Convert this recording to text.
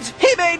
kids, he made